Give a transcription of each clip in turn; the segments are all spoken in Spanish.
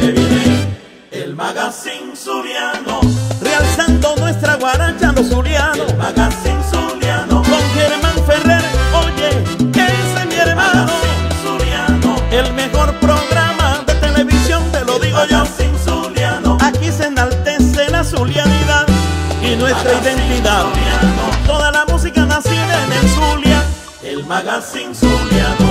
viene el magazine zuliano, realzando nuestra guaracha los zulianos. el magazine zuliano, Con Germán Ferrer, oye, ese es mi hermano. magazine zuliano, El mejor programa de televisión, te lo digo yo. magazine zuliano, Aquí se enaltece la zulianidad y nuestra identidad. zuliano, Toda la música nacida en el Zulia. el magazine zuliano.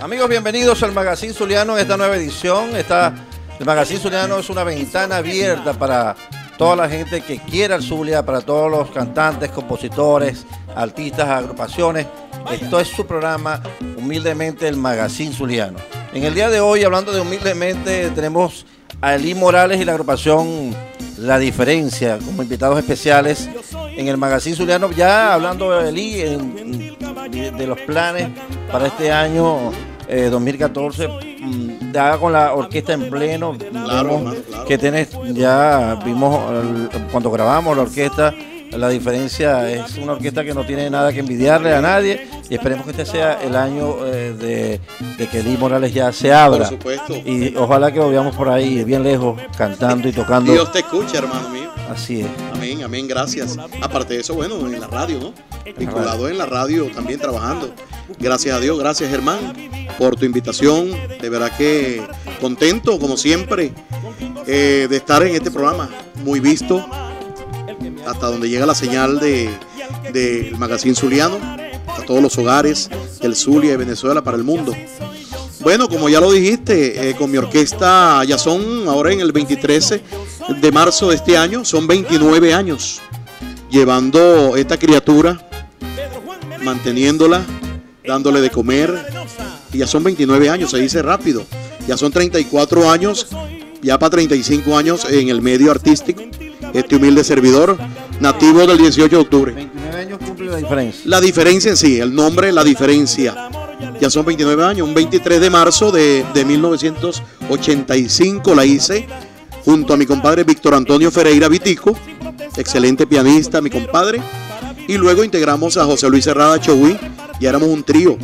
Amigos, bienvenidos al Magazine Zuliano en esta nueva edición. Esta, el Magazine Zuliano es una ventana abierta para toda la gente que quiera el Zulia, para todos los cantantes, compositores, artistas, agrupaciones. Esto es su programa, humildemente el Magazine Zuliano. En el día de hoy, hablando de humildemente, tenemos a Eli Morales y la agrupación La Diferencia como invitados especiales en el Magazine Zuliano. Ya hablando de Eli, en- de, los planes para este año eh, 2014, mm, ya con la orquesta en pleno, vemos claro. que tienes, ya vimos cuando grabamos la orquesta, la diferencia es una orquesta que no tiene nada que envidiarle a nadie y esperemos que este sea el año eh, de, de que Eli Morales ya se abra. Por supuesto. Y ojalá que lo veamos por ahí bien lejos, cantando y tocando. Dios te escucha, hermano mío. Así es. Amén, amén, gracias. Aparte de eso, bueno, en la radio, ¿no? Vinculado en la radio, también trabajando. Gracias a Dios, gracias Germán por tu invitación. De verdad que contento, como siempre, eh, de estar en este programa. Muy visto, hasta donde llega la señal de del Magazine Zuliano, a todos los hogares del Zulia de Venezuela para el mundo. Bueno, como ya lo dijiste, eh, con mi orquesta ya son ahora en el 23 de marzo de este año, son 29 años llevando esta criatura, manteniéndola, dándole de comer. Y ya son 29 años, se dice rápido. Ya son 34 años, ya para 35 años en el medio artístico. Este humilde servidor, nativo del 18 de octubre. 29 años cumple la diferencia. La diferencia en sí, el nombre, la diferencia. Ya son 29 años, un 23 de marzo de, de 1985 la hice junto a mi compadre Víctor Antonio Ferreira Vitico, excelente pianista, mi compadre. Y luego integramos a José Luis Herrada Chowi y éramos un trío.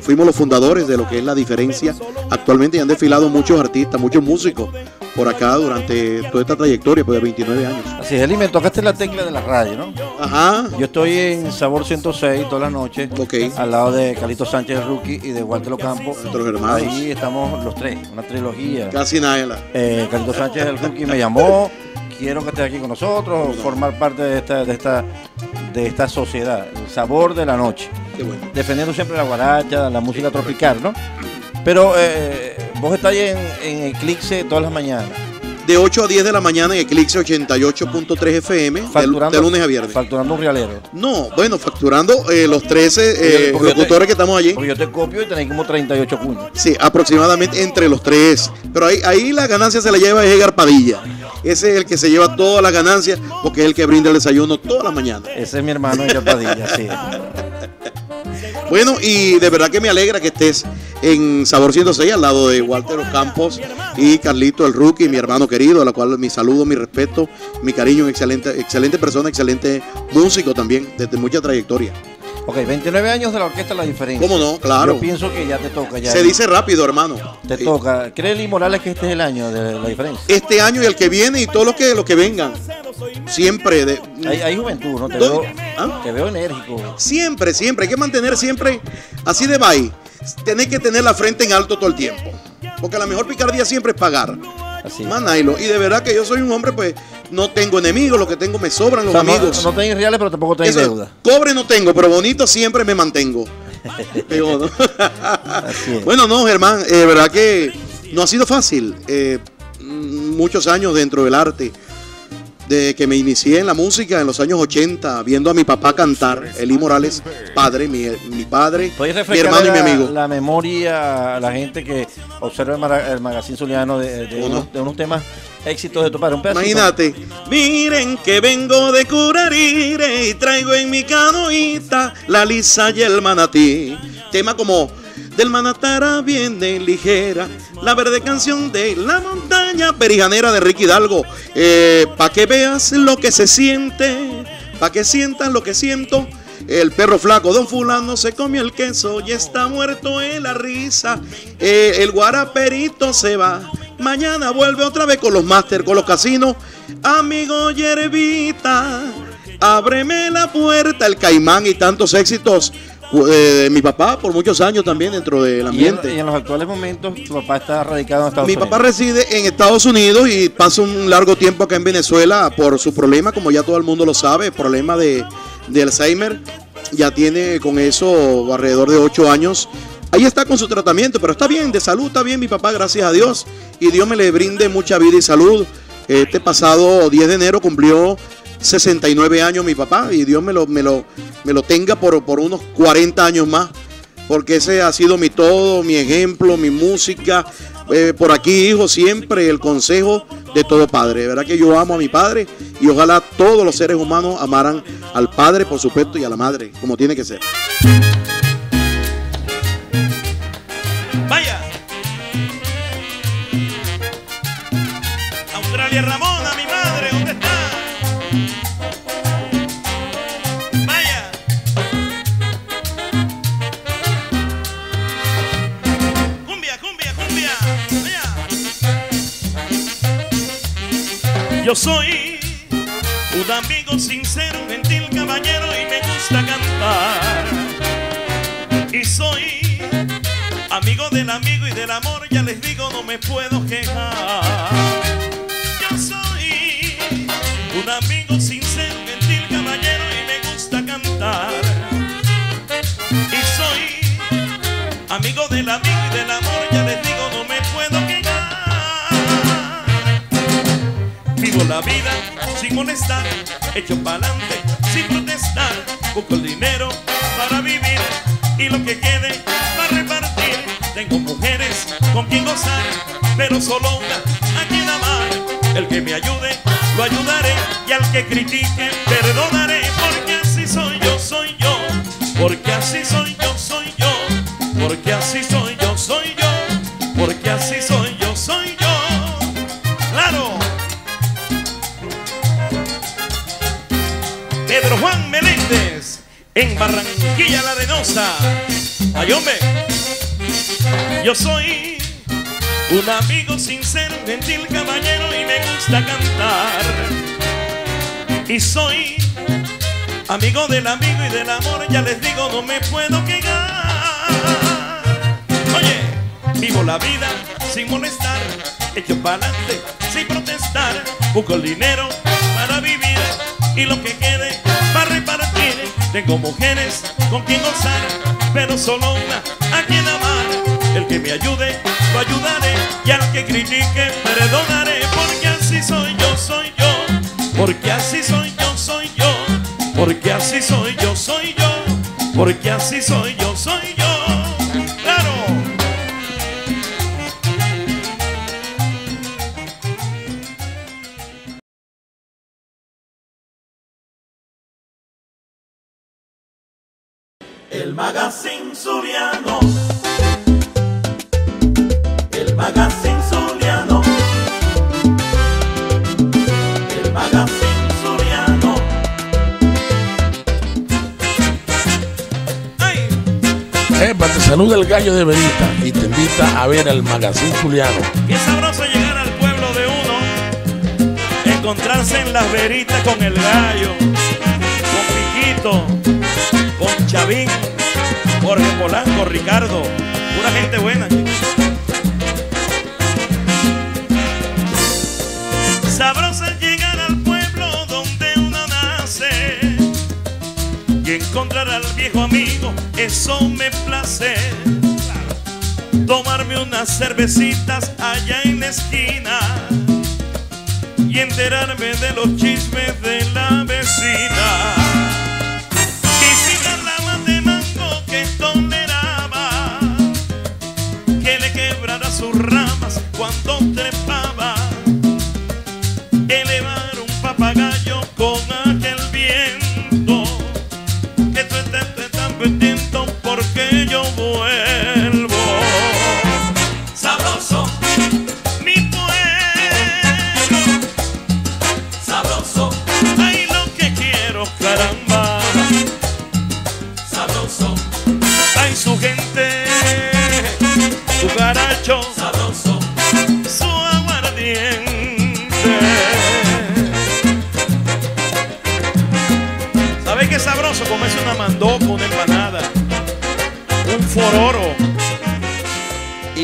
Fuimos los fundadores de lo que es la diferencia. Actualmente han desfilado muchos artistas, muchos músicos por acá durante toda esta trayectoria pues, de 29 años. Así es, Eli, me tocaste la tecla de la radio, ¿no? Ajá, Yo estoy en Sabor 106 todas las noches, Ok. al lado de Calito Sánchez Rookie y de Walter Ocampo. Nuestros hermanos. Ahí estamos los tres, una trilogía. casi nada. Eh, Calito Sánchez el Rookie me llamó, quiero que estés aquí con nosotros, formar parte de esta, de esta, de esta sociedad, el sabor de la noche. Qué bueno. Defendiendo siempre la guaracha, la música tropical, ¿no? Pero eh, vos estás en, en Eclipse todas las mañanas. De 8 a 10 de la mañana en Eclipse 88.3 FM, de, de lunes a viernes. Facturando un realero. No, bueno, facturando eh, los 13 eh, te- locutores que estamos allí. Porque yo te copio y tenéis como 38 cuños. Sí, aproximadamente entre los tres. Pero ahí, ahí la ganancia se la lleva Edgar Padilla. Ese es el que se lleva todas las ganancias porque es el que brinda el desayuno todas las mañanas. Ese es mi hermano Edgar Padilla, sí. Bueno, y de verdad que me alegra que estés en Sabor 106 al lado de Walter Ocampos y Carlito el Rookie, mi hermano querido, a la cual mi saludo, mi respeto, mi cariño, excelente, excelente persona, excelente músico también, desde mucha trayectoria. Ok, 29 años de la orquesta La Diferencia. ¿Cómo no? Claro. Yo pienso que ya te toca. Ya Se dice rápido, hermano. Te Sí. toca. ¿Cree Lee Morales que este es el año de La Diferencia? Este año y el que viene y todos los que, los que vengan. Siempre, de, Hay, hay juventud, ¿no? Te ¿Dónde? veo, ¿Ah? te veo enérgico. siempre, siempre. Hay que mantener siempre así de bye. Tenés que tener la frente en alto todo el tiempo. Porque la mejor picardía siempre es pagar. Así. Y de verdad que yo soy un hombre, pues no tengo enemigos, lo que tengo me sobran O los sea, amigos. no tenéis reales, pero tampoco Eso, deuda. cobre no tengo, pero bonito siempre me mantengo. Bueno, no, Germán, eh, verdad que no ha sido fácil. eh, muchos años dentro del arte. De que me inicié en la música en los años 80, viendo a mi papá cantar, Eli Morales, padre, mi, mi padre, ¿Podéis mi hermano y mi amigo. la memoria a la gente que observa el, mara- el magazine zuliano de, de unos, de unos temas éxitos de tu padre? Un pedacito. Imagínate. Miren que vengo de Curarire y traigo en mi canoita la lisa y el manatí. Tema como del manatara viene ligera, la verde canción de la montaña perijanera de Ricky Hidalgo. Eh, pa' que veas lo que se siente, pa' que sientas lo que siento. El perro flaco, don fulano, se comió el queso y está muerto en la risa. Eh, el guaraperito se va Mañana vuelve otra vez con los máster, con los casinos. Amigo Yerbita, ábreme la puerta, el caimán y tantos éxitos. Eh, mi papá por muchos años también dentro del Y en, ambiente. y en los actuales momentos, tu papá está radicado en Estados Mi Unidos. papá reside en Estados Unidos y pasa un largo tiempo acá en Venezuela por su problema, como ya todo el mundo lo sabe, problema de, de Alzheimer. Ya tiene con eso alrededor de ocho años. Ahí está con su tratamiento, pero está bien, de salud está bien mi papá, gracias a Dios. Y Dios me le brinde mucha vida y salud. Este pasado 10 de enero cumplió 69 años mi papá y Dios me lo, me lo, me lo tenga por, por unos 40 años más porque ese ha sido mi todo, mi ejemplo, mi música. Eh, por aquí, hijo, siempre el consejo de todo padre. Verdad que yo amo a mi padre y ojalá todos los seres humanos amaran al padre, por supuesto, y a la madre, como tiene que ser. Yo soy un amigo sincero, un gentil caballero y me gusta cantar. Y soy Amigo del amigo y del amor, ya les digo, no me puedo quejar. Yo soy un amigo sincero, vida sin molestar, hecho pa'lante, sin protestar. Busco el dinero para vivir y lo que quede para repartir. Tengo mujeres con quien gozar, pero solo una a quien amar. El que me ayude, lo ayudaré y al que critique, perdonaré. Porque así soy yo, soy yo. Porque así soy yo, soy yo. Porque así soy yo, soy yo. Porque así soy en Barranquilla la Arenosa. Ay. Yo soy un amigo sincero, gentil caballero y me gusta cantar. Y soy amigo del amigo y del amor, ya les digo, no me puedo quejar. Oye, vivo la vida sin molestar, hecho pa'lante sin protestar. Busco el dinero para vivir y lo que quede para. Tengo mujeres con quien gozar, pero solo una a quien amar. El que me ayude, lo ayudaré y al que critique, perdonaré. Porque así soy yo, soy yo. Porque así soy yo, soy yo. Porque así soy yo, soy yo. Porque así soy yo, soy yo. Magazine zuliano. El magazine zuliano. El magazine zuliano. ¡Ay! Epa, te saluda el gallo de Verita y te invita a ver al magazine Zuliano. Qué sabroso llegar al pueblo de uno, encontrarse en las veritas con el gallo, con Piquito, con Chavín, Jorge Polanco, Ricardo, pura gente buena. Sabroso es llegar al pueblo donde uno nace y encontrar al viejo amigo, eso me place tomarme unas cervecitas allá en la esquina y enterarme de los chismes de la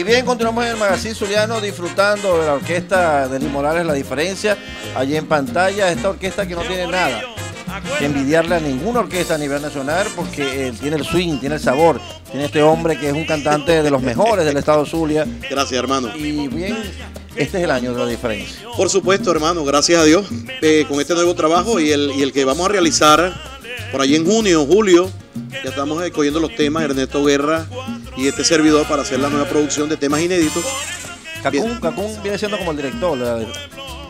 bien, continuamos en el Magazine Zuliano disfrutando de la orquesta de Lee Morales, La Diferencia. Allí en pantalla, esta orquesta que no tiene nada que envidiarle a ninguna orquesta a nivel nacional porque él tiene el swing, tiene el sabor, tiene este hombre que es un cantante de los mejores del estado Zulia. Gracias, hermano. Y bien, este es el año de la diferencia. Por supuesto, hermano, gracias a Dios, eh, con este nuevo trabajo y el, y el que vamos a realizar por allí en junio, julio, ya estamos escogiendo los temas, Ernesto Guerra y este servidor para hacer la nueva producción de temas inéditos. Cacún, Cacún viene siendo como el director. la-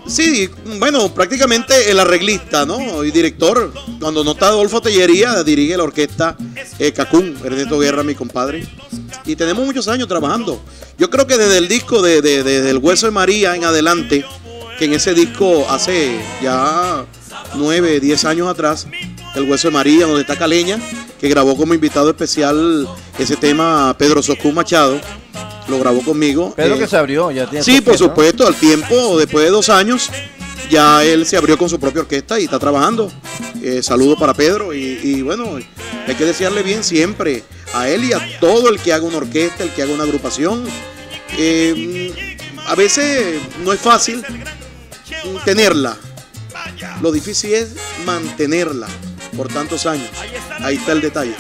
Sí, bueno, prácticamente el arreglista, ¿no? Y director. Cuando no está Adolfo Tellería, dirige la orquesta eh, Cacún, Ernesto Guerra, mi compadre. Y tenemos muchos años trabajando. Yo creo que desde el disco de, de- de- del Hueso de María en adelante, que en ese disco hace ya nueve, diez años atrás, el Hueso de María, donde está Caleña, que grabó como invitado especial ese tema Pedro Soscú Machado, lo grabó conmigo. Pedro eh, que se abrió, ya tiene Sí, por supuesto, al tiempo, después de dos años, ya él se abrió con su propia orquesta y está trabajando. Eh, saludo para Pedro y, y bueno, hay que desearle bien siempre a él y a todo el que haga una orquesta, el que haga una agrupación. Eh, a veces no es fácil tenerla, lo difícil es mantenerla por tantos años. Ahí está el detalle.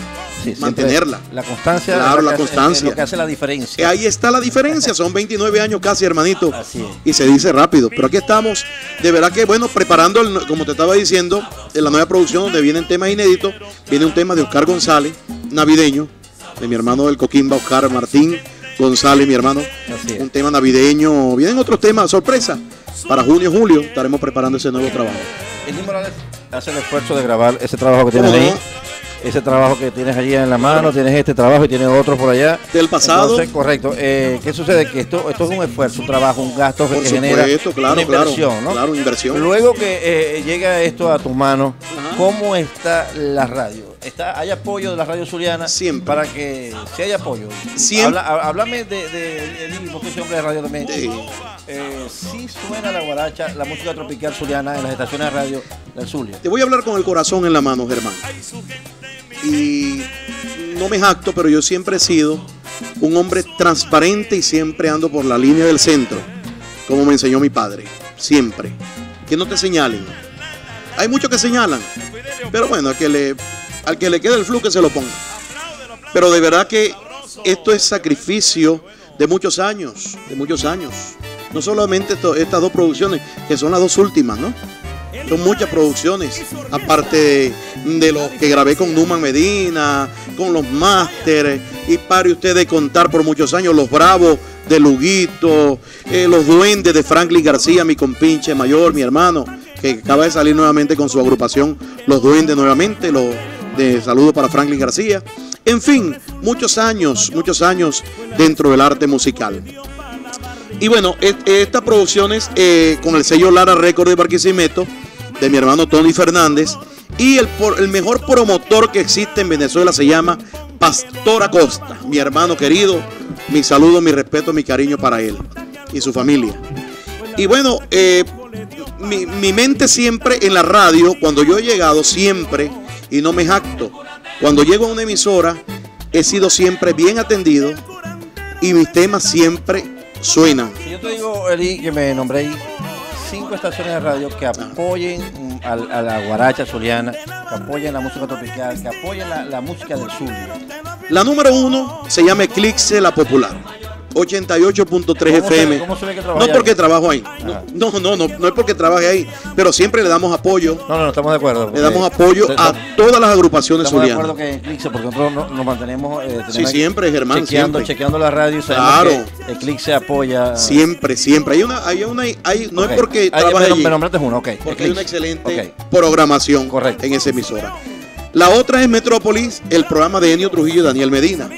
Sí, mantenerla. La constancia. Claro, la hace- constancia. es lo que hace la diferencia. Ahí está la diferencia, son 29 años casi, hermanito. Así es. Y se dice rápido. Pero aquí estamos, de verdad que, bueno, preparando, el- como te estaba diciendo, en la nueva producción donde vienen temas inéditos. Viene un tema de Oscar González, navideño, de mi hermano del Coquimba, Oscar Martín González, mi hermano. Así es. Un tema navideño. Vienen otros temas, sorpresa. Para junio, julio, estaremos preparando ese nuevo trabajo. El Morales hace el esfuerzo de grabar ese trabajo que tienes ¿Cómo ahí. no? Ese trabajo que tienes allí en la mano, tienes este trabajo y tienes otro por allá. Del pasado. Entonces, correcto. Eh, ¿Qué sucede? Que esto, esto es un esfuerzo, un trabajo, un gasto Por que genera supuesto, claro, una inversión, claro. ¿no? Claro, inversión. Luego que eh, llega esto a tus manos, Ajá. ¿cómo está la radio? ¿Está, ¿Hay apoyo de la radio zuliana? Siempre. Para que si hay apoyo. Siempre. Habla- há- háblame de, de, porque soy hombre de radio también. Sí. Eh, sí suena la guaracha, la música tropical zuliana en las estaciones de radio del Zulia. Te voy a hablar con el corazón en la mano, Germán. Y no me jacto, pero yo siempre he sido un hombre transparente y siempre ando por la línea del centro, como me enseñó mi padre. Siempre. Que no te señalen. Hay muchos que señalan, pero bueno, al que le, al que le quede el flu que se lo ponga. Pero de verdad que esto es sacrificio de muchos años, de muchos años. No solamente estas dos producciones, que son las dos últimas, ¿no? Son muchas producciones, aparte de, los que grabé con Numan Medina, con los másteres, y pare usted de contar por muchos años, los Bravos de Luguito, eh, los Duendes de Franklin García, mi compinche mayor, mi hermano, que acaba de salir nuevamente con su agrupación, Los Duendes nuevamente, los de saludo para Franklin García. En fin, muchos años, muchos años dentro del arte musical. Y bueno, estas producciones eh, con el sello Lara Record de Barquisimeto, de mi hermano Tony Fernández, y el, el mejor promotor que existe en Venezuela se llama Pastor Acosta, mi hermano querido. Mi saludo, mi respeto, mi cariño para él y su familia. Y bueno, eh, mi, mi mente siempre en la radio, cuando yo he llegado, siempre, y no me jacto, cuando llego a una emisora, he sido siempre bien atendido y mis temas siempre suenan. Si yo te digo, Eli, que me nombré ahí cinco estaciones de radio que apoyen mm, a, la guaracha zuliana, que apoyen la música tropical, que apoyen la, la música del sur. La número uno se llama Eclipse La Popular. 88.3 ¿Cómo se- FM. cómo se ve que trabaja no porque ahí? trabajo ahí. No, no, no, no es porque trabaje ahí. Pero siempre le damos apoyo. No, no, no, estamos de acuerdo. Le damos porque- apoyo Estamos- a todas las agrupaciones Estamos de zulianas. acuerdo que Eclipse, porque nosotros no- nos mantenemos eh, Sí, siempre, Germán, chequeando, siempre. chequeando la radio Claro. que Eclipse apoya. Siempre, siempre. Hay una, hay una, hay, no es porque trabaje me, allí, me nombraste uno, ok. porque hay una excelente programación Correcto. en esa emisora. La otra es Metrópolis, el programa de Enio Trujillo y Daniel Medina.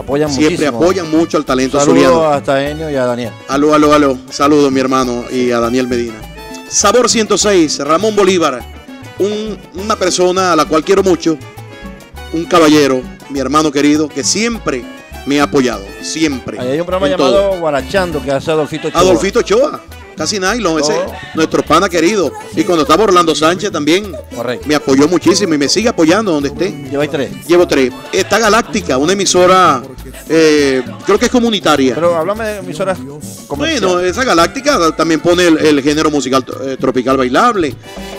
Apoyan Siempre muchísimo. apoyan mucho al talento Saludos zuliano. hasta Enio y a Daniel. Aló, aló, aló. Saludos, mi hermano, y a Daniel Medina. Sabor 106, Ramón Bolívar, un- una persona a la cual quiero mucho, un caballero, mi hermano querido, que siempre me ha apoyado, siempre. Ahí hay un programa llamado todo. Guarachando que hace Adolfito Ochoa. Adolfito Ochoa, casi nylon, ese nuestro pana querido. Y cuando estaba Orlando Sánchez también Correcto. me apoyó muchísimo y me sigue apoyando donde esté. Lleváis tres. Llevo tres. Está Galáctica, una emisora eh, creo que es comunitaria. Pero háblame de emisoras comerciales. Bueno, esa galáctica también pone el, el género musical eh, tropical bailable.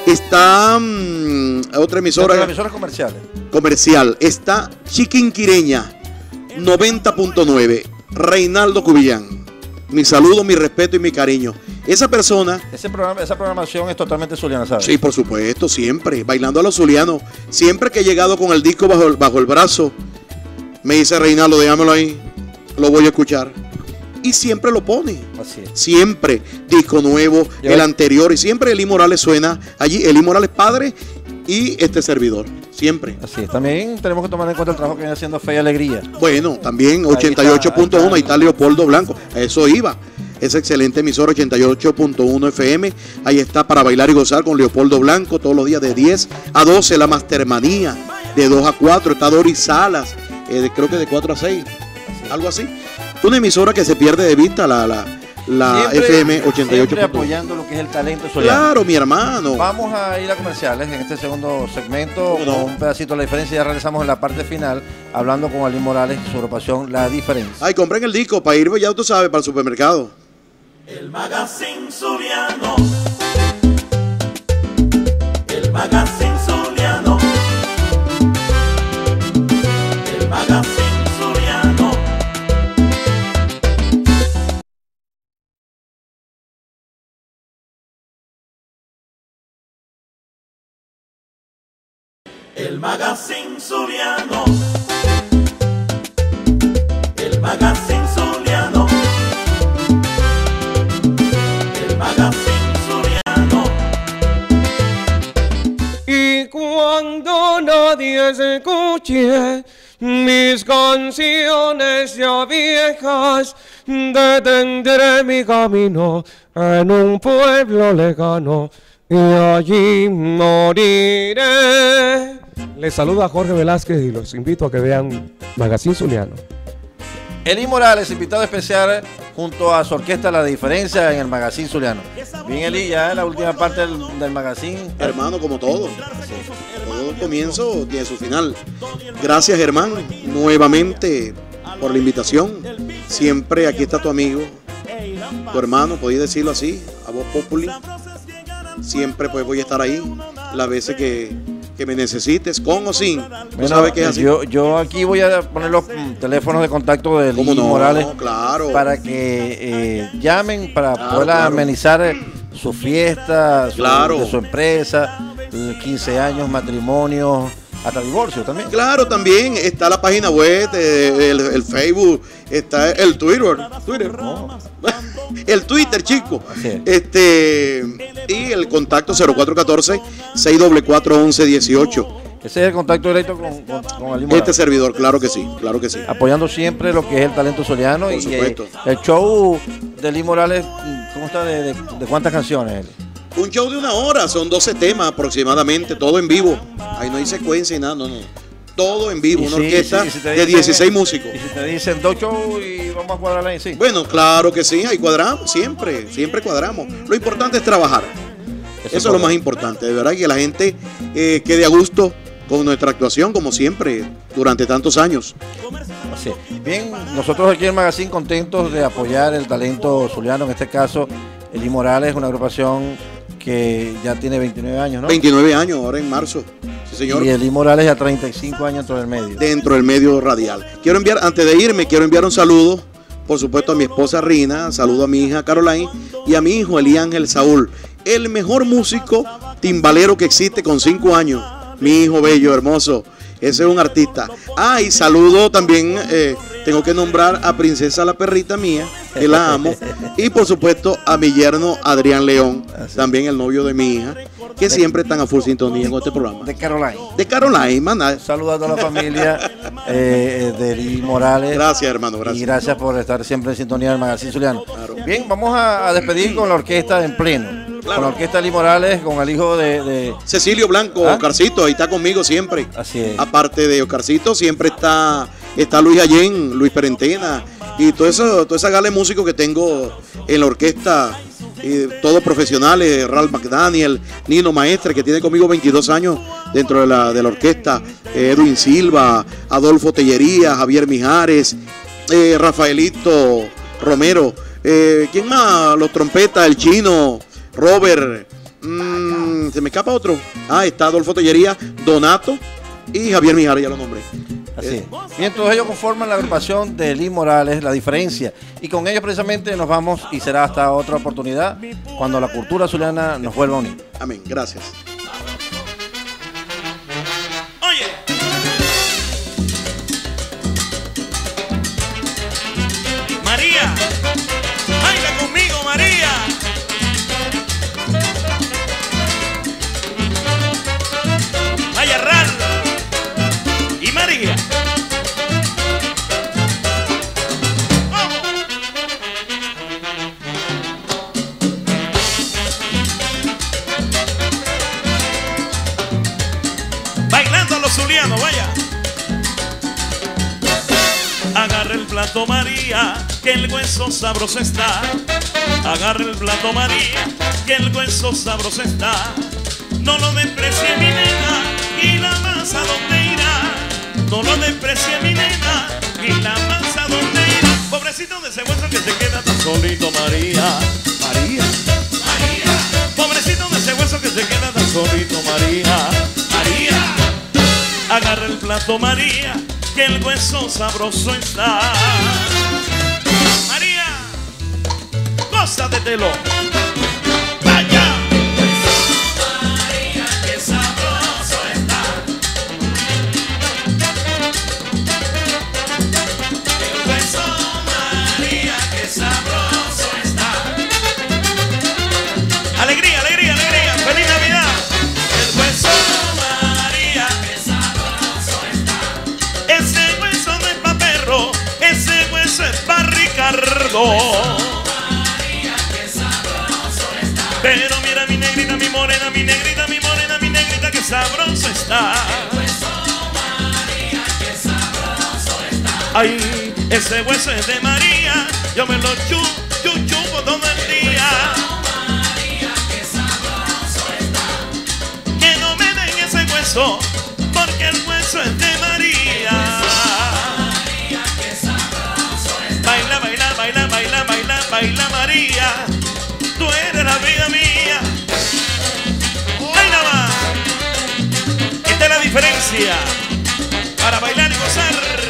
Está mm, otra emisora las emisoras comerciales. comercial. Está Chiquinquireña 90.9. Reinaldo Cubillán. Mi saludo, mi respeto y mi cariño. Esa persona Ese programa, esa programación es totalmente zuliana, ¿sabes? Sí, por supuesto, siempre. Bailando a los zulianos. Siempre que he llegado con el disco bajo el, bajo el brazo, me dice Reinaldo, déjamelo ahí. Lo voy a escuchar. Y siempre lo pone. Así es. Siempre. Disco nuevo, Yo- el anterior. Y siempre Eli Morales suena allí. Eli Morales padre y este servidor. Siempre. Así es. También tenemos que tomar en cuenta el trabajo que viene haciendo Fe y Alegría. Bueno, también Ahí está, ahí 88.1, está. ahí está Leopoldo Blanco. Eso iba. Esa excelente emisora 88.1 FM. Ahí está para bailar y gozar con Leopoldo Blanco todos los días de 10 a 12. La Mastermanía de 2 a 4. Está Doris Salas, eh, creo que de 4 a 6. Algo así. Una emisora que se pierde de vista la, la, la Siempre- FM Siempre 88.1. apoyando lo que es el talento zuliano. Claro, mi hermano. Vamos a ir a comerciales en este segundo segmento ¿Cómo no? con un pedacito de la diferencia. Ya regresamos en la parte final hablando con Alín Morales y su agrupación La Diferencia. Ay, compren el disco para ir, ya tú sabes, para el supermercado. El magazine zuliano. El magazine zuliano. Magazine zuliano. El magazine zuliano. El magazine zuliano. Y cuando nadie se escuche mis canciones ya viejas, detendré mi camino en un pueblo lejano y allí moriré. Les saluda Jorge Velázquez y los invito a que vean Magazine Zuliano. Elí Morales, invitado especial junto a su orquesta La Diferencia en el Magazine Zuliano. Bien, Eli, ya en la última parte del, del magazine. Hermano, como todo. Todo comienzo tiene su final. Gracias, Germán, nuevamente por la invitación. Siempre aquí está tu amigo, tu hermano, podéis decirlo así, a vos Populi. Siempre pues voy a estar ahí las veces que, que me necesites, con o sin. Tú Bueno, sabes que es así. Yo, yo aquí voy a poner los mm, teléfonos de contacto de ¿Cómo Eli no? Morales Claro. para que eh, llamen para Claro, poder claro. amenizar eh, su fiesta, su, Claro. de su empresa, eh, 15 años, matrimonio, hasta divorcio también. Claro, también está la página web, eh, el, el Facebook, está el Twitter. Twitter. El Twitter, chico. Este, y el contacto 0414-644-1118. Ese es el contacto directo con, con, con Morales. Este servidor, claro que sí, claro que sí. apoyando siempre lo que es el talento soliano Por y eh, supuesto. el show de Eli Morales, ¿cómo está? ¿De, de, de cuántas canciones? Un show de una hora, son 12 temas aproximadamente, todo en vivo. Ahí no hay secuencia y nada, no, no. Todo en vivo, Y una orquesta si de dicen- 16 músicos. Y si te dicen dos shows y vamos a cuadrarla ahí, sí. Bueno, claro que sí, ahí cuadramos, siempre, siempre cuadramos. Lo importante es trabajar. Eso es lo más importante, de verdad, que la gente eh, quede a gusto con nuestra actuación, como siempre, durante tantos años. Así. Bien, nosotros aquí en el Magazine contentos de apoyar el talento zuliano, en este caso, Eli Morales, una agrupación que ya tiene 29 años, ¿no? 29 años, ahora en marzo. Señor. Y Eli Morales ya 35 años dentro del medio. dentro del medio radial. Quiero enviar, antes de irme, quiero enviar un saludo, por supuesto, a mi esposa Rina, saludo a mi hija Caroline y a mi hijo Eliángel Saúl, el mejor músico timbalero que existe con cinco años. Mi hijo bello, hermoso. Ese es un artista. Ah, y saludo también, eh, tengo que nombrar a Princesa la perrita mía, que la amo. Y por supuesto a mi yerno Adrián León, también el novio de mi hija, que siempre están a full sintonía con este programa. De Caroline. De Caroline, maná. Saludando a la familia eh, de Eli Morales. Gracias, hermano, Y gracias. gracias por estar siempre en sintonía del Magazine Zuliano. Claro. Bien, vamos a, a despedir con la orquesta en pleno. Con la orquesta Eli Morales, con el hijo de. de- Cecilio Blanco, ¿Ah? Oscarcito, ahí está conmigo siempre. Así es. Aparte de Oscarcito, siempre está, está Luis Allén, Luis Perentena y todo eso, toda esa gala de músicos que tengo en la orquesta, todos profesionales, Ralph McDaniel, Nino Maestre, que tiene conmigo 22 años dentro de la, de la orquesta, eh, Edwin Silva, Adolfo Tellería, Javier Mijares eh, Rafaelito Romero. Eh, ¿Quién más? Los trompetas, el chino, Robert. mm, se me escapa otro. Ah, está Adolfo Tellería, Donato y Javier Mijares, ya lo nombré. Así es. Bien, todos ellos conforman la agrupación de Lee Morales, la diferencia. Y con ellos precisamente nos vamos y será hasta otra oportunidad cuando la cultura zuliana nos vuelva a unir. Amén, gracias. Que el hueso sabroso está. Agarra el plato María, que el hueso sabroso está. No lo desprecie mi nena, y la masa donde irá. No lo desprecie mi nena, y la masa donde irá. Pobrecito de ese hueso que se queda tan solito, María. María. María. Pobrecito de ese hueso que se queda tan solito, María. María. Agarra el plato, María, que el hueso sabroso está. Cosa de telo. Vaya. María, qué sabroso está. El hueso, María, qué sabroso está. Alegría, alegría, alegría. Feliz Navidad. El hueso, María, qué sabroso está. Ese hueso no es pa' perro, ese hueso es pa' Ricardo. Pero mira mi negrita, mi morena, mi negrita, mi morena, mi negrita, que sabroso está. Ay, ese hueso es de María, yo me lo chu, chu, chupo todo el día. Que no me den ese hueso, porque el hueso es de María. Baila, baila, baila, baila, baila, baila María. La vida mía. Baila más. Esta es la diferencia para bailar y gozar.